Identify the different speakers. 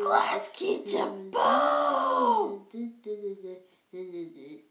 Speaker 1: Glass
Speaker 2: ketchup boom!